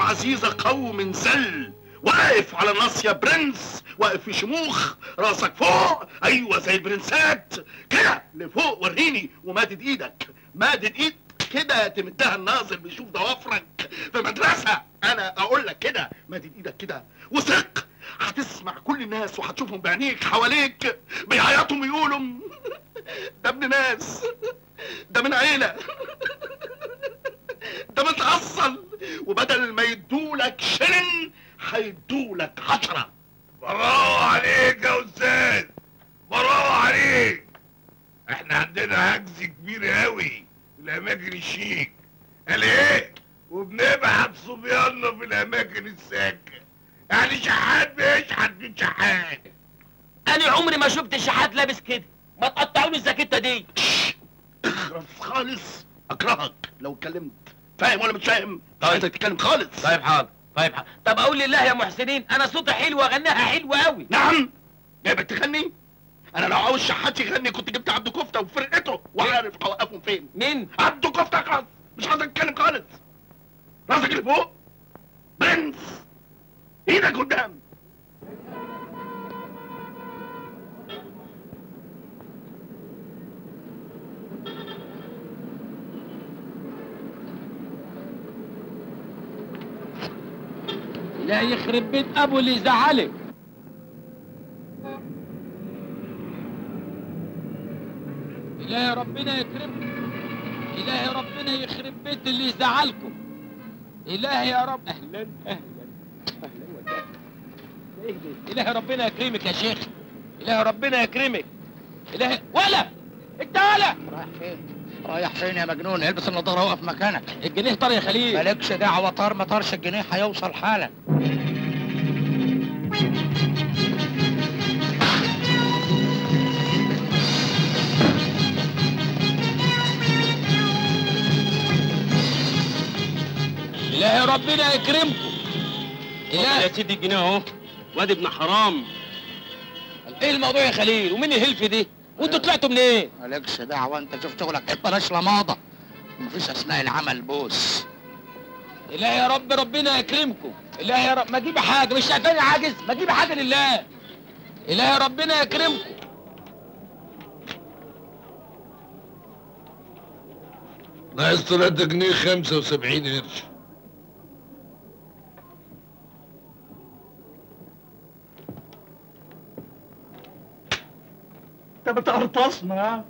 عزيزة قوم ذل واقف على النص يا برنس. واقف في شموخ راسك فوق. أيوه زي البرنسات. كده لفوق وريني ومادد إيدك. مادد إيد كده تمدها الناظر بيشوف ضوافرك. في مدرسة أنا أقول لك كده. مادد إيدك كده. وثق. هتسمع كل الناس وهتشوفهم بعينيك حواليك. بيعيطوا ويقولوا ده ابن ناس. ده من عيلة. ده متأصل وبدل ما يدولك شلن هيدولك عشرة. برافو عليك يا أستاذ. برافو عليك. إحنا عندنا هجز كبير قوي في الأماكن الشيك. قال إيه؟ وبنبعت صبياننا في الأماكن الساكنة. يعني شحات بيشحت من شحات. أنا عمري ما شفت شحات لابس كده. ما تقطعوني الزاكيتة دي. اخرس خالص. أكرهك. لو اتكلمت فاهم ولا مش فاهم؟ طيب. تتكلم خالص. طيب حاضر. طيب حاضر. طب أقول لله يا محسنين أنا صوتي حلو واغنيها حلوة قوي. نعم. جايبك تغني؟ أنا لو عاوز شحات يغني كنت جبت عبده كفتة وفرقته. وعارف اوقفهم فين؟ مين؟ عبده كفتة خلاص مش عاوز اتكلم خالص. راسك اللي فوق برنس. إيدك قدام. لا يخرب بيت أبو اللي زعلك إلهي ربنا يكرمكم إلهي ربنا يخرب بيت اللي يزعلكم. إلهي يا رب. وسهلا إيه ده؟ إلهي ربنا يكرمك يا شيخ. إلهي ربنا يكرمك. إلهي ولا أنت ولا رايح فين؟ رايح فين يا مجنون؟ البس النضاره وقف مكانك. الجنيه طار يا خليل. مالكش دعوة طار ما طارش الجنيه هيوصل حالا. إلهي ربنا يكرمكم. إلهي يا سيدي الجنيه أهو واد ابن حرام. إيه الموضوع يا خليل؟ ومين الهلف دي؟ وانتوا طلعتوا منين؟ مالكش دعوة انت شوف شغلك. بلاش لماضة. مفيش أثناء العمل بوس. إلهي يا رب ربنا يكرمكم. إلهي يا رب. ما تجيب حاجة مش شايفاني عاجز. ما تجيب حاجة لله. إلهي ربنا يكرمكم. ناقص 3 جنيه 75 قرش. انت بتقرطصنا ها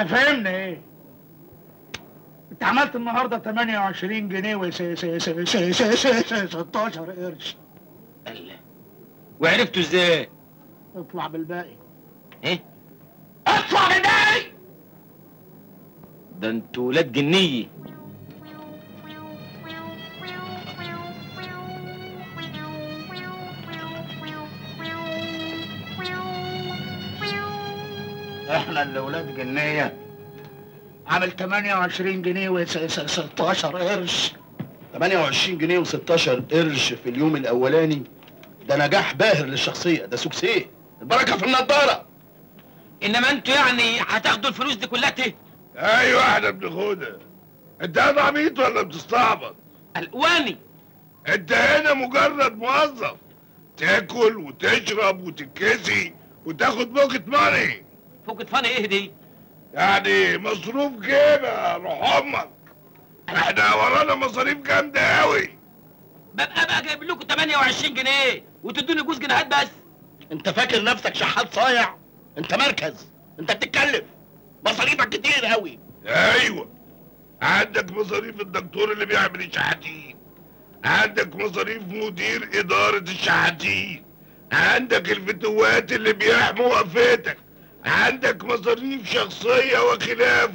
انت فاهمني إيه انت عملت النهارده 28 جنيه و 16 قرش. الله. وعرفتوا إزاي؟ اطلع بالباقي. إيه؟ اطلع بالباقي! ده أنتوا ولاد جنية. إحنا اللي ولاد جنية. عامل 28 جنيه و 16 قرش. 28 جنيه و16 قرش في اليوم الأولاني. ده نجاح باهر للشخصية. ده سوكسيه البركة في النضارة. إنما أنتوا يعني هتاخدوا الفلوس دي كلها تيه أيوه إحنا بناخدها أنت قاعد عبيط ولا بتستعبط الواني أنت هنا مجرد موظف. تاكل وتشرب وتتكسي وتاخد بوكت ماني فوق فاني إيه دي يعني مصروف جيبة روح أمك إحنا ورانا مصاريف جامدة قوي ببقى بقى جايب لكم 28 جنيه وتدوني جوز جنيهات بس. أنت فاكر نفسك شحات صايع؟ أنت مركز. أنت بتتكلف. مصاريفك كتير قوي أيوه. عندك مصاريف الدكتور اللي بيعمل الشحاتين. عندك مصاريف مدير إدارة الشحاتين. عندك الفتوات اللي بيحموا وقفتك عندك مصاريف شخصية وخلافه.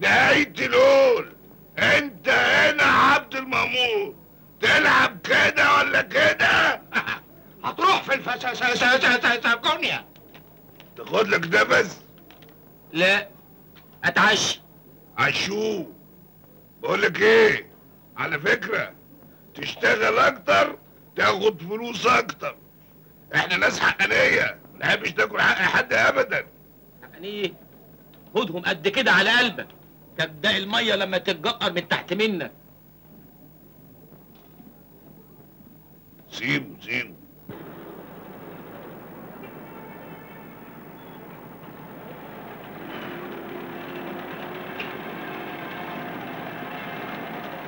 نهاية الهول أنت هنا عبد المأمور. تلعب كده ولا كده؟ هتروح في الفساسكونيا تاخد لك نفس لا. أتعشى. عشو. بقول لك إيه؟ على فكرة تشتغل أكتر تاخد فلوس أكتر. إحنا ناس حقانية. ما نحبش تاكل حق حد ابدا. يعني إيه خدهم قد كده على قلبك. كبداء المية لما تتجقر من تحت منك. سيبه سيبه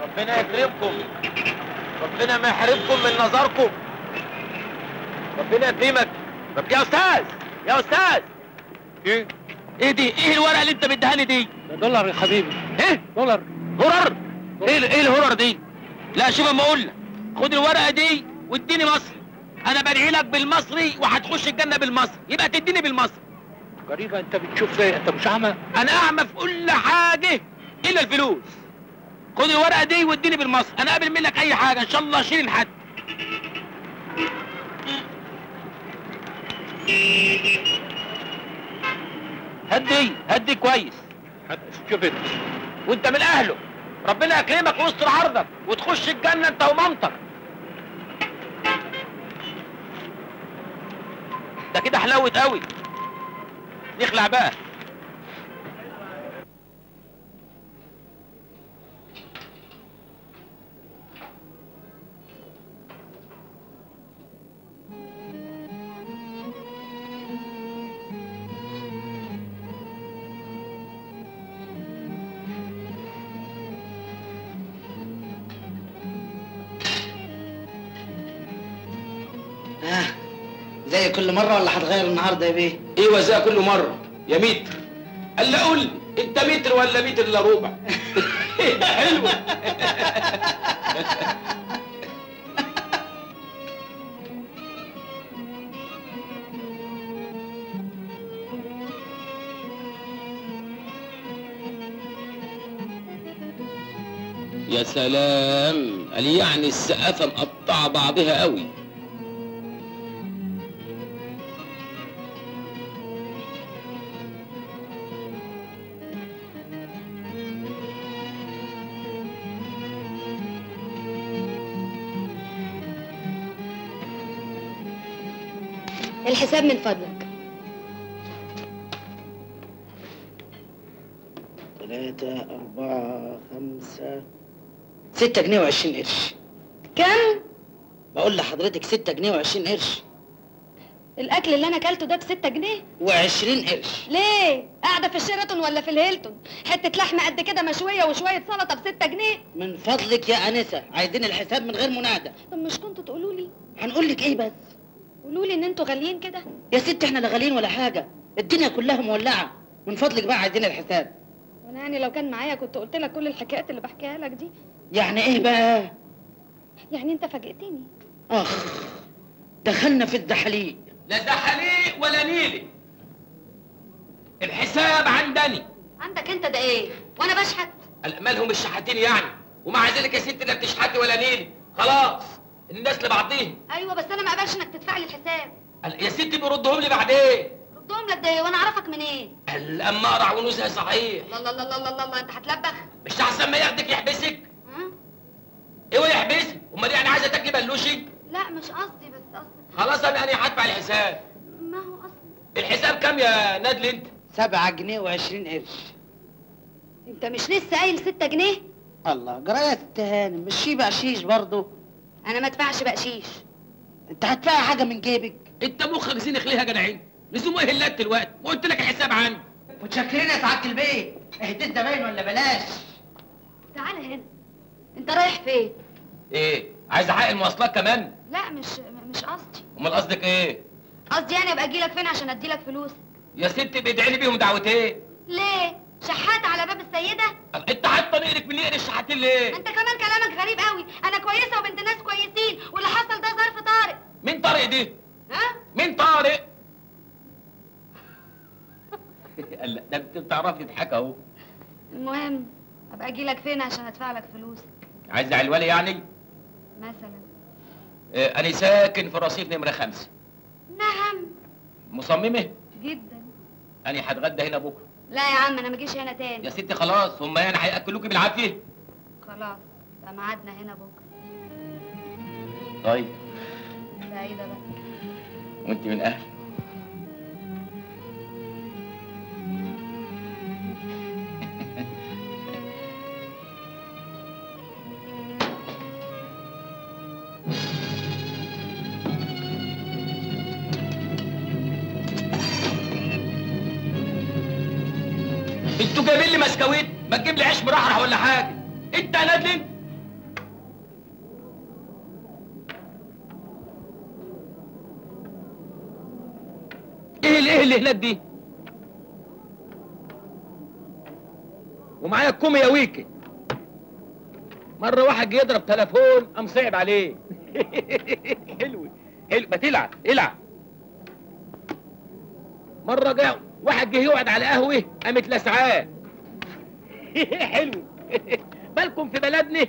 ربنا يكرمكم. ربنا ما يحرمكم من نظركم. ربنا يكرمك. طب يا أستاذ يا أستاذ. إيه؟ إيه دي؟ إيه الورقة اللي أنت مديها لي دي؟ دولار يا حبيبي. إيه؟ دولار. هرر إيه إيه الهرر دي؟ لا شوف أما أقول لك. خد الورقة دي واديني مصري. أنا بدعي لك بالمصري وهتخش الجنة بالمصري. يبقى تديني بالمصري. غريبة أنت بتشوف زي أنت مش أعمى. أنا أعمى في كل حاجة إلا الفلوس. خد الورقة دي واديني بالمصري. أنا قابل منك أي حاجة. إن شاء الله شيل الحد. هدي هدي كويس. شوف انت. وانت من اهله. ربنا يكرمك ويستر عرضك وتخش الجنة انت ومامتك. ده كده حلاوة قوي. نخلع بقى. كل مرة ولا هتغير النهارده يا بيه؟ إيوه زي كل مرة. يا متر. قال لي قول لي أنت متر ولا متر إلا ربع؟ حلوة يا سلام قال يعني السقافه مقطعه بعضها قوي. الحساب من فضلك. تلاتة أربعة خمسة. ستة جنيه وعشرين قرش. كم؟ بقول لحضرتك ستة جنيه وعشرين قرش. الأكل اللي أنا أكلته ده بستة جنيه؟ وعشرين قرش. ليه؟ قاعدة في الشيراتون ولا في الهيلتون؟ حتة لحمة قد كده مشوية وشوية سلطة بستة جنيه؟ من فضلك يا أنسة. عايزين الحساب من غير منادى طب مش كنتوا تقولوا لي؟ هنقول لك إيه بس؟ قولوا لي إن أنتوا غاليين كده. يا ست إحنا لا غاليين ولا حاجة. الدنيا كلها مولعة. من فضلك بقى عايزين الحساب. وأنا يعني لو كان معايا كنت قلت لك كل الحكايات اللي بحكيها لك دي. يعني إيه بقى؟ يعني أنت فاجئتني. أخ دخلنا في الزحليق لا ده حليق ولا نيلي. الحساب عندني. عندك أنت ده إيه؟ وأنا بشحت. مالهم الشحاتين يعني. ومع ذلك يا ست لا بتشحتي ولا نيلي. خلاص. الناس لبعضهم أيوه بس أنا ما اقبلش إنك تدفع لي الحساب. قال- يا ستي بيردهم لي بعدين. ردهم لك ده إيه وأنا أعرفك منين؟ قال اما اقرع ونوزها صحيح. الله الله الله الله الله, الله. أنت هتلبخ. مش أحسن ما ياخدك يحبسك. ها؟ أيوه يحبسك. أمال يعني عايزة تاكلي بلوشي؟ لا مش قصدي بس قصدي. خلاص أنا أنا هدفع الحساب. ما هو قصدي. الحساب كام يا نادل أنت؟ سبعة جنيه وعشرين قرش. أنت مش لسه قايل ستة جنيه؟ الله جراية التهانم مش في بقشيش برضه؟ أنا ما أدفعش بقشيش. أنت هتدفعي حاجة من جيبك. أنت مخك زينخ ليه يا جدعين. لزوم إيه اللات دلوقتي. وقلت لك الحساب عندي متشكرين يا سعادة البيت. اهديت زباين ولا بلاش؟ تعالى هنا. أنت رايح فين؟ إيه عايز حق المواصلات كمان؟ لا مش مش قصدي. أمال قصدك إيه؟ قصدي يعني أبقى أجي لك فين عشان ادي لك فلوس؟ يا ست بيدعي لي بيهم دعوتين. ليه؟ شحات على باب السيدة؟ أنت حاطه نقرك من نقر الشحاتين ليه؟ أنت كمان كلامك غريب قوي. أنا كويسة وبنت ناس كويسين واللي حصل ده ظرف طارئ. مين طارق دي؟ ها؟ مين طارق قال لا، ده انت بتعرفي تضحك أهو. المهم أبقى أجي لك فين عشان أدفع لك فلوسك عايز علوالي يعني؟ مثلا. آه أنا ساكن في رصيف نمرة خمسة. نعم. مصممة؟ جدا. أنا هتغدى هنا بكرة. لا يا عم أنا ما اجيش هنا تاني. يا ستي خلاص هم يعني هيأكلوكي بالعافية. خلاص ده ميعادنا هنا بكرة. طيب. سعيده بقى؟ وانت من أهل؟ انت يا نادل إيه اللي إيه اللي هناك دي؟ ومعايا الكومي يا ويكي. مرة واحد جه يضرب تليفون قام صعب عليه. حلو حلو. ما تلعب العب. مرة جه واحد جه يقعد على قهوة قامت لسعاه. حلو. بالكم في بلدنا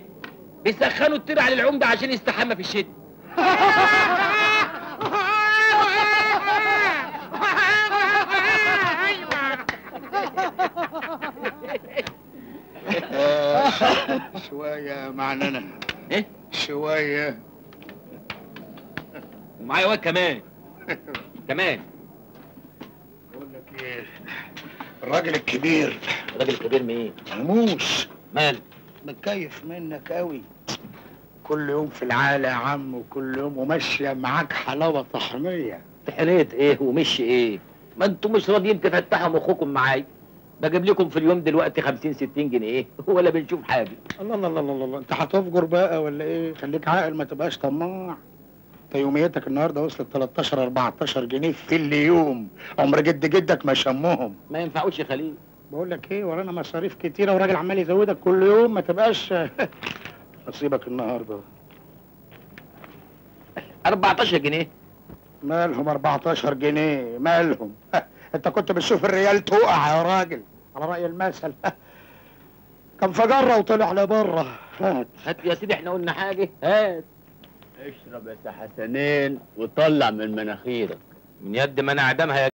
بيسخنوا الطير على العمدة عشان يستحمى في الشتاء. شوية معننا إيه؟ شوية. ومعايا واد كمان. كمان. بقول لك إيه؟ الراجل الكبير. الراجل الكبير مين؟ هموش مال؟ متكيف منك قوي. كل يوم في العالة يا عم وكل يوم وماشية معاك حلاوة طحنية. تحنيت إيه ومش إيه؟ ما أنتوا مش راضيين تفتحوا مخكم معايا؟ بجيب لكم في اليوم دلوقتي 50 60 جنيه ولا بنشوف حاجة. الله الله الله الله الله. انت هتفجر بقى ولا إيه؟ خليك عاقل ما تبقاش طماع. انت يوميتك النهارده وصلت 13 14 جنيه في اليوم. عمر جد جدك ما شمهم. ما ينفعوش يا خليل. بقول لك إيه ورانا مصاريف كتيرة وراجل عمال يزودك كل يوم ما تبقاش نصيبك النهارده. 14 جنيه. مالهم 14 جنيه؟ مالهم؟ انت كنت بتشوف الريال تقع يا راجل. على رأي المثل. كان فجرة وطلع لبره. هات هات يا سيدي إحنا قلنا حاجة. هات. اشرب يا حسنين وطلع من مناخيرك. من يد ما أنا أعدمها يا